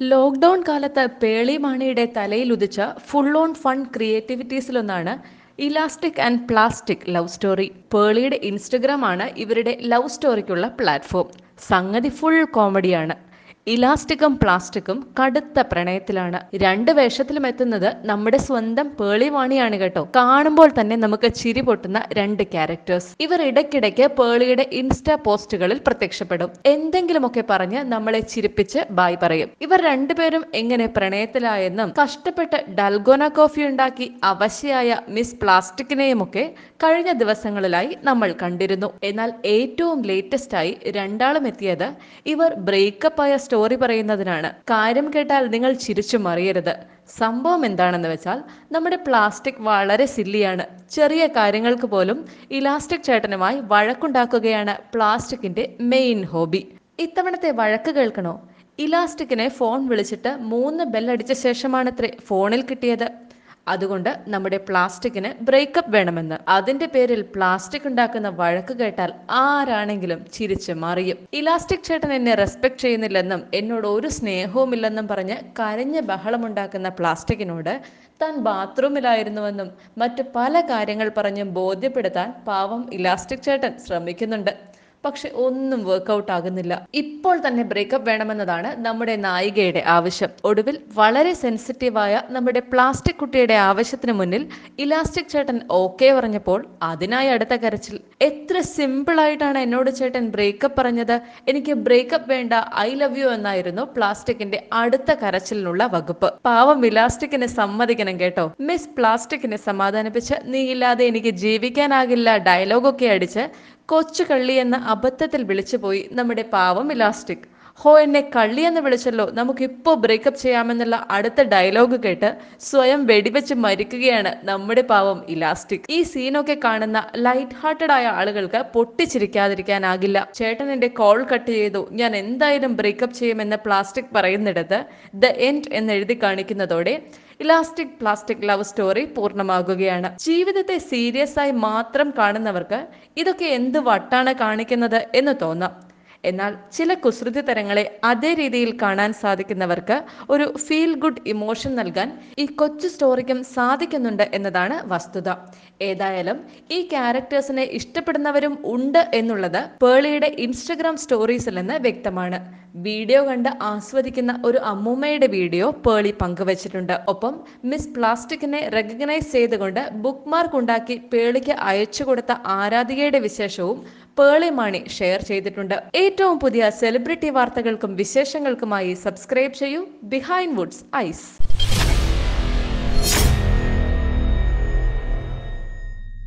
Lockdown കാലത്ത് പേളി മാണിയുടെ തലയിൽ ഉദിച്ച full on fun ക്രിയേറ്റിവിറ്റീസിലൊന്നാണ് elastic and plastic love story പേളിയുടെ Instagram ആണ് ഇവരുടെ ലവ് സ്റ്റോറിക്കുള്ള പ്ലാറ്റ്ഫോം സംഗതി ഫുൾ കോമഡിയാണ് ഇലാസ്റ്റിക്കും പ്ലാസ്റ്റിക്കും കടുത്ത പ്രണയത്തിലാണ്. രണ്ട് വേഷത്തിലും എത്തുന്നത് നമ്മുടെ സ്വന്തം പേളി വാണിയാണ് കേട്ടോ. കാണുമ്പോൾ തന്നെ നമുക്ക് ചിരി പൊട്ടുന്ന രണ്ട് ക്യാരക്ടേഴ്സ്. ഇവർ ഇടയ്ക്കിടയ്ക്ക് പേളിയുടെ ഇൻസ്റ്റാ പോസ്റ്റുകളിൽ പ്രത്യക്ഷപ്പെടും. എന്തെങ്കിലുമൊക്കെ പറഞ്ഞ് നമ്മളെ ചിരിപ്പിച്ച് ബായ് പറയും. ഇവർ രണ്ടുപേരും എങ്ങനെ പ്രണയത്തിലായെന്നും കഷ്ടപ്പെട്ട് ഡൽഗോന കോഫി ഉണ്ടാക്കി അവശയായ മിസ് പ്ലാസ്റ്റിക്കിനെയുമൊക്കെ കഴിഞ്ഞ ദിവസങ്ങളിലായി നമ്മൾ കണ്ടിരുന്നു. എന്നാൽ ഏറ്റവും ലേറ്റസ്റ്റ് ആയി രണ്ടാളും എത്തിയത് ഇവർ ബ്രേക്കപ്പ് ആയ സ്റ്റോറി പറയുന്നതിനാണ്. കാര്യം കേട്ടാൽ നിങ്ങൾ ചിരിച്ചു മറിയരുത്. സംഭവം എന്താണെന്ന് വെച്ചാൽ നമ്മുടെ പ്ലാസ്റ്റിക് വളരെ സില്ലിയാണ്. ചെറിയ കാര്യങ്ങൾക്ക് പോലും ഇലാസ്റ്റിക് ചേട്ടനുമായി വഴക്കുണ്ടാക്കുകയാണ് പ്ലാസ്റ്റിക്കിന്റെ മെയിൻ ഹോബി. ഇത്തവണത്തെ വഴക്ക് കേൾക്കണോ? ഇലാസ്റ്റിക്കിനെ ഫോൺ വിളിച്ചിട്ട് മൂന്ന് ബെല്ലടിച്ച ശേഷമാണത്രേ ഫോണിൽ കിട്ടിയത്. അതുകൊണ്ട് നമ്മുടെ പ്ലാസ്റ്റിക്കിന് ബ്രേക്കപ്പ് വേണമെന്ന്. അതിന്റെ പേരിൽ പ്ലാസ്റ്റിക് ഉണ്ടാക്കുന്ന വഴക്ക് കേട്ടാൽ ആരാണെങ്കിലും ചിരിച്ചു മറിയും. ഇലാസ്റ്റിക് ചേട്ടൻ എന്നെ റെസ്പെക്ട് ചെയ്യുന്നില്ലെന്നും എന്നോട് ഒരു സ്നേഹവുമില്ലെന്നും പറഞ്ഞ് കരഞ്ഞ് ബഹളമുണ്ടാക്കുന്ന പ്ലാസ്റ്റിക്കിനോട് താൻ ബാത്റൂമിലായിരുന്നുവെന്നും മറ്റു പല കാര്യങ്ങൾ പറഞ്ഞും ബോധ്യപ്പെടുത്താൻ പാവം ഇലാസ്റ്റിക് ചേട്ടൻ ശ്രമിക്കുന്നുണ്ട്. പക്ഷെ ഒന്നും വർക്കൗട്ട് ആകുന്നില്ല. ഇപ്പോൾ തന്നെ ബ്രേക്കപ്പ് വേണമെന്നതാണ് നമ്മുടെ നായികയുടെ ആവശ്യം. ഒടുവിൽ വളരെ സെൻസിറ്റീവായ നമ്മുടെ പ്ലാസ്റ്റിക് കുട്ടിയുടെ ആവശ്യത്തിന് മുന്നിൽ ഇലാസ്റ്റിക് ചേട്ടൻ ഓക്കെ പറഞ്ഞപ്പോൾ അതിനായി അടുത്ത കരച്ചിൽ. എത്ര സിമ്പിൾ ആയിട്ടാണ് എന്നോട് ചേട്ടൻ ബ്രേക്കപ്പ് പറഞ്ഞത്? എനിക്ക് ബ്രേക്കപ്പ് വേണ്ട ഐ ലവ് യു എന്നായിരുന്നു പ്ലാസ്റ്റിക്കിന്റെ അടുത്ത കരച്ചിലിനുള്ള വകുപ്പ്. പാവം ഇലാസ്റ്റിക്കിനെ സമ്മതിക്കണം കേട്ടോ. മിസ് പ്ലാസ്റ്റിക്കിനെ സമാധാനിപ്പിച്ച് നീ ഇല്ലാതെ എനിക്ക് ജീവിക്കാനാകില്ല ഡയലോഗൊക്കെ അടിച്ച് കൊച്ചു കള്ളി എന്ന അബദ്ധത്തിൽ വിളിച്ചുപോയി നമ്മുടെ പാവം ഇലാസ്റ്റിക്. ഹോ എന്നെ കള്ളി എന്ന് വിളിച്ചല്ലോ. നമുക്കിപ്പോൾ ബ്രേക്കപ്പ് ചെയ്യാമെന്നുള്ള അടുത്ത ഡയലോഗ് കേട്ട് സ്വയം വെടിവെച്ച് മരിക്കുകയാണ് നമ്മുടെ പാവം ഇലാസ്റ്റിക്. ഈ സീനൊക്കെ കാണുന്ന ലൈറ്റ് ഹാർട്ടഡ് ആയ ആളുകൾക്ക് പൊട്ടിച്ചിരിക്കാതിരിക്കാനാകില്ല. ചേട്ടൻ എന്റെ കോൾ കട്ട് ചെയ്തു. ഞാൻ എന്തായാലും ബ്രേക്കപ്പ് ചെയ്യുമെന്ന് പ്ലാസ്റ്റിക് പറയുന്നിടത്ത് ദ എൻഡ് എന്ന് എഴുതി കാണിക്കുന്നതോടെ ഇലാസ്റ്റിക് പ്ലാസ്റ്റിക് ലവ് സ്റ്റോറി പൂർണമാകുകയാണ്. ജീവിതത്തെ സീരിയസ് ആയി മാത്രം കാണുന്നവർക്ക് ഇതൊക്കെ എന്ത് വട്ടാണ് കാണിക്കുന്നത് എന്ന് തോന്നാം. എന്നാൽ ചില കുസൃതി തരങ്ങളെ അതേ രീതിയിൽ കാണാൻ സാധിക്കുന്നവർക്ക് ഒരു ഫീൽ ഗുഡ് ഇമോഷൻ നൽകാൻ ഈ കൊച്ചു സ്റ്റോറിക്കും സാധിക്കുന്നുണ്ട് എന്നതാണ് വസ്തുത. ഏതായാലും ഈ ക്യാരക്ടേഴ്സിനെ ഇഷ്ടപ്പെടുന്നവരും ഉണ്ട് എന്നുള്ളത് പേളിയുടെ ഇൻസ്റ്റഗ്രാം സ്റ്റോറീസിൽ നിന്ന് വ്യക്തമാണ്. വീഡിയോ കണ്ട് ആസ്വദിക്കുന്ന ഒരു അമ്മൂമ്മയുടെ വീഡിയോ പേളി പങ്കുവച്ചിട്ടുണ്ട്. ഒപ്പം മിസ് പ്ലാസ്റ്റിക്കിനെ റെക്കഗ്നൈസ് ചെയ്തുകൊണ്ട് ബുക്ക് മാർക്ക് ഉണ്ടാക്കി പേളിക്ക് അയച്ചു കൊടുത്ത ആരാധികയുടെ വിശേഷവും പേളി മാണി ഷെയർ ചെയ്തിട്ടുണ്ട്. ഏറ്റവും പുതിയ സെലിബ്രിറ്റി വാർത്തകൾക്കും വിശേഷങ്ങൾക്കുമായി സബ്സ്ക്രൈബ് ചെയ്യൂ. Behindwoods Ice.